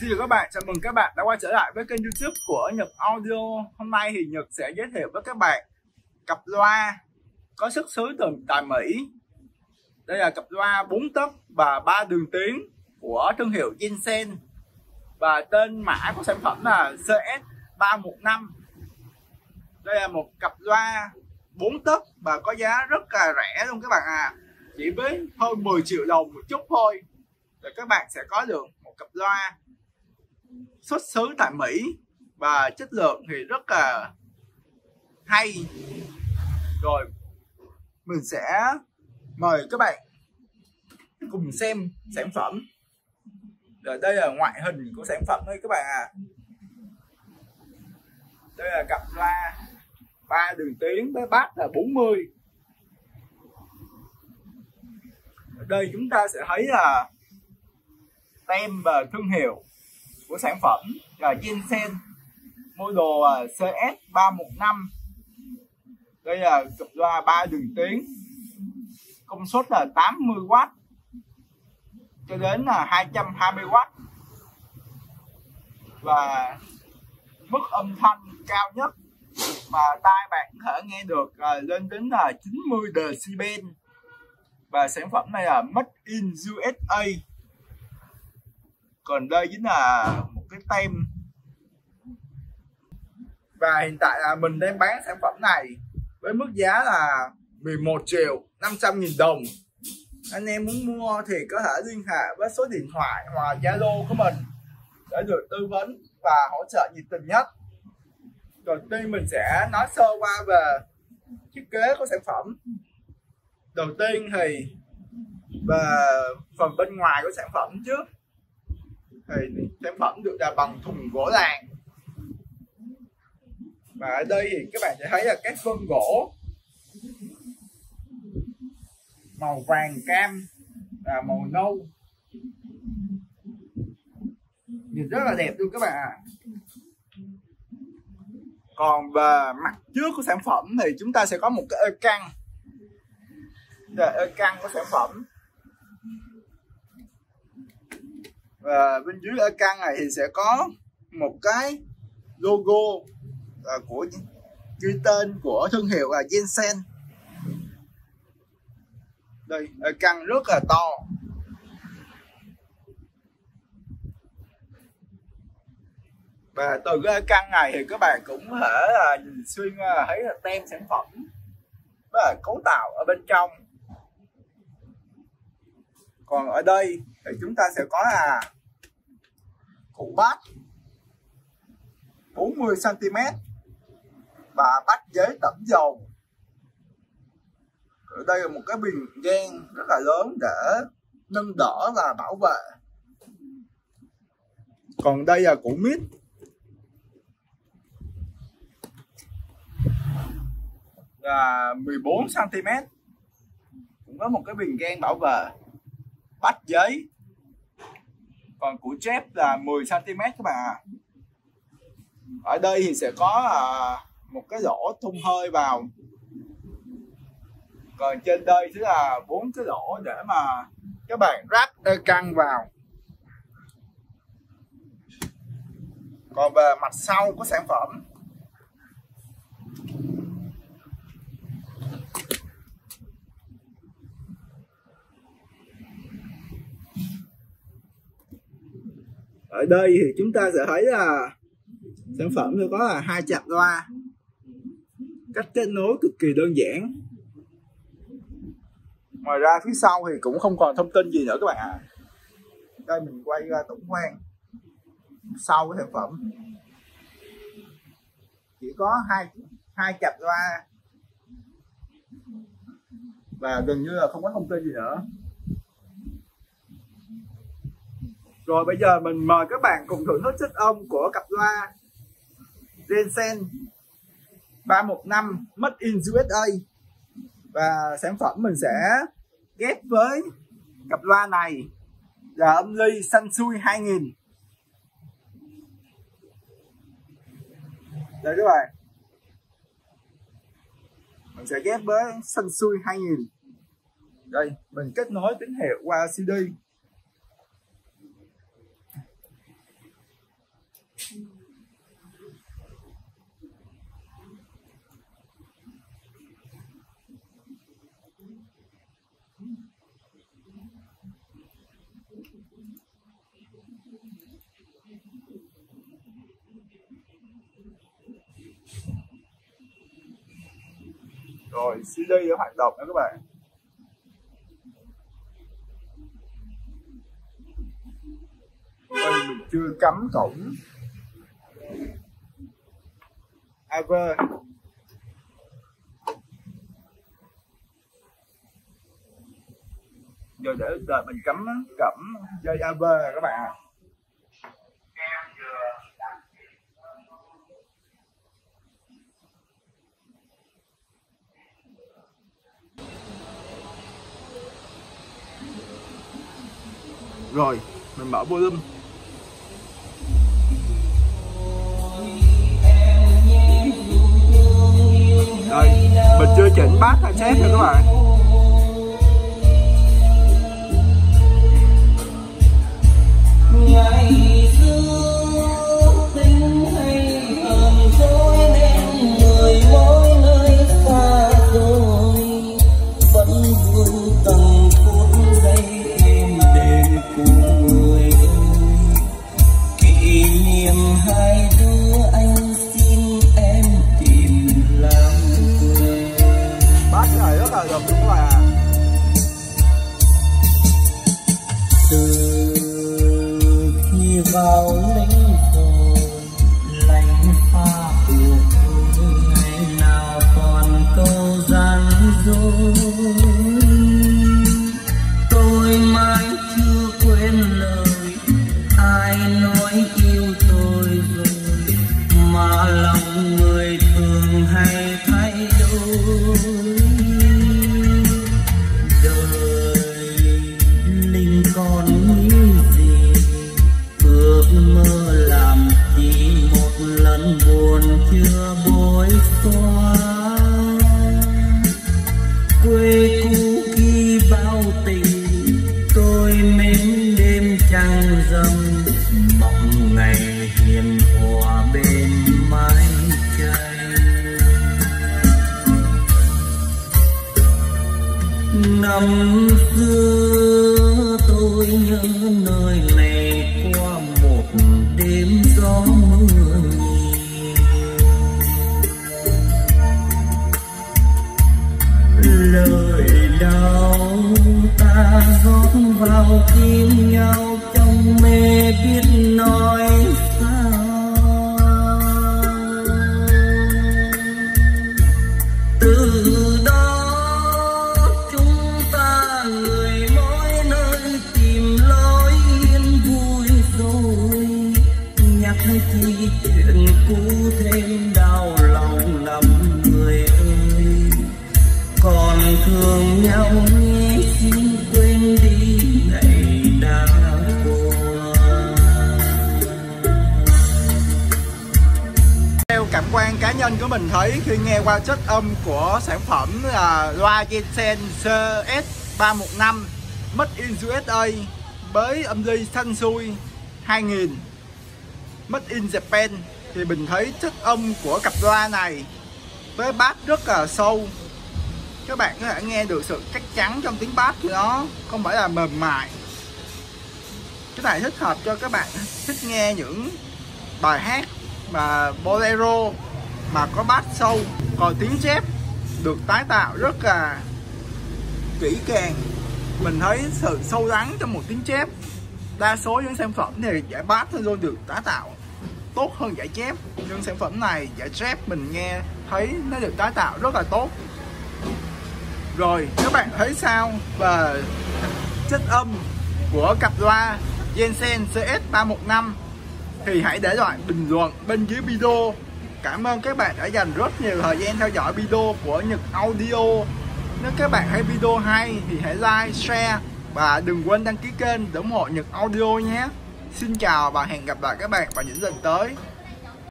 Xin chào các bạn, chào mừng các bạn đã quay trở lại với kênh youtube của Nhật Audio. Hôm nay thì Nhật sẽ giới thiệu với các bạn cặp loa có xuất xứ từ tại Mỹ. Đây là cặp loa 4 tấc và 3 đường tiếng của thương hiệu Jensen Và tên mã của sản phẩm là CS315 Đây là một cặp loa 4 tấc và có giá rất là rẻ luôn các bạn à Chỉ với hơn 10 triệu đồng một chút thôi Rồi các bạn sẽ có được một cặp loa xuất xứ tại Mỹ và chất lượng thì rất là hay. Rồi, mình sẽ mời các bạn cùng xem sản phẩm. Rồi, đây là ngoại hình của sản phẩm đây các bạn à đây là cặp loa ba đường tiếng với bát là 40 ở đây chúng ta sẽ thấy là tem và thương hiệu của sản phẩm là Jensen model à, CS315 đây là cặp loa 3 đường tiếng công suất là 80W cho đến là 220W và mức âm thanh cao nhất mà tai bạn có thể nghe được à, lên đến là 90 decibel. Và sản phẩm này là made in USA còn đây chính là một cái tem. Và hiện tại là mình đang bán sản phẩm này với mức giá là 11 triệu 500 nghìn đồng. Anh em muốn mua thì có thể liên hệ với số điện thoại hoặc Zalo của mình để được tư vấn và hỗ trợ nhiệt tình nhất. Đầu tiên mình sẽ nói sơ qua về thiết kế của sản phẩm. Đầu tiên thì về phần bên ngoài của sản phẩm trước thì sản phẩm được là bằng thùng gỗ làng. Và ở đây thì các bạn sẽ thấy là các vân gỗ màu vàng cam và màu nâu. Nhìn rất là đẹp luôn các bạn ạ. Còn về mặt trước của sản phẩm thì chúng ta sẽ có một cái ơ căng. Đây ơ căng của sản phẩm. Và bên dưới ở căn này thì sẽ có một cái logo à, của ghi tên của thương hiệu là Jensen. Đây ở căn rất là to. Và từ cái căn này thì các bạn cũng có thể là nhìn xuyên à, thấy là tem sản phẩm và cấu tạo ở bên trong. Còn ở đây thì chúng ta sẽ có là cụ bát. 40 cm và bát giấy tẩm dầu. Ở đây là một cái bình gan rất là lớn để nâng đỡ và bảo vệ. Còn đây là củ mít. Là 14 cm cũng có một cái bình gan bảo vệ. Bát giấy còn của chép là 10 cm các bạn ạ. Ở đây thì sẽ có à, một cái lỗ thông hơi vào. Còn trên đây sẽ là bốn cái lỗ để mà các bạn ráp căng vào. Còn về mặt sau của sản phẩm ở đây thì chúng ta sẽ thấy là sản phẩm nó có là hai chạm loa. Cách kết nối cực kỳ đơn giản. Ngoài ra phía sau thì cũng không còn thông tin gì nữa các bạn ạ. À. đây mình quay ra tổng quan. Sau cái sản phẩm, chỉ có hai hai chập loa. Và gần như là không có thông tin gì nữa. Rồi bây giờ mình mời các bạn cùng thưởng thức chất âm của cặp loa Jensen 315 Made in USA Và sản phẩm mình sẽ ghép với cặp loa này là âm ly Sansui 2000 Đây các bạn. Mình sẽ ghép với Sansui 2000 Đây, mình kết nối tín hiệu qua CD rồi CJ nó hoạt động đó các bạn. Đây mình chưa cắm cổng. AV rồi để đợi mình cắm cẩm dây AB các bạn ạ. Rồi, mình mở volume. Đây mình chưa chỉnh bass hay chép nữa các bạn. Vào linh hồn lạnh pha cuộc ngày nào còn câu gian dối. Tôi mãi chưa quên lời ai nói yêu tôi rồi, mà lòng người năm xưa tôi nhớ nơi này qua một đêm gió mưa nhiều lời đau ta rót vào tim nhau trong mê biết nhắc chi chuyện cũ thêm đau lòng lắm người ơi. Còn thương nhau nghĩ xin quên đi ngày đã theo cảm quan cá nhân của mình thấy khi nghe qua chất âm của sản phẩm là loa Jensen CS315 Made in USA với âm ly xanh xui 2000 Made in Japan thì mình thấy chất âm của cặp loa này với bass rất là sâu. Các bạn có thể nghe được sự chắc chắn trong tiếng bass của nó, không phải là mềm mại. Cái này thích hợp cho các bạn thích nghe những bài hát mà bolero mà có bass sâu, còn tiếng chép được tái tạo rất là kỹ càng. Mình thấy sự sâu lắng trong một tiếng chép đa số những sản phẩm thì giải bass thôi luôn được tái tạo tốt hơn giải chép. Nhưng sản phẩm này giải chép mình nghe thấy nó được tái tạo rất là tốt. Rồi các bạn thấy sao về chất âm của cặp loa Jensen CS315 thì hãy để lại bình luận bên dưới video. Cảm ơn các bạn đã dành rất nhiều thời gian theo dõi video của Nhật Audio. Nếu các bạn thấy video hay thì hãy like, share và đừng quên đăng ký kênh để ủng hộ Nhật Audio nhé. Xin chào và hẹn gặp lại các bạn vào những lần tới.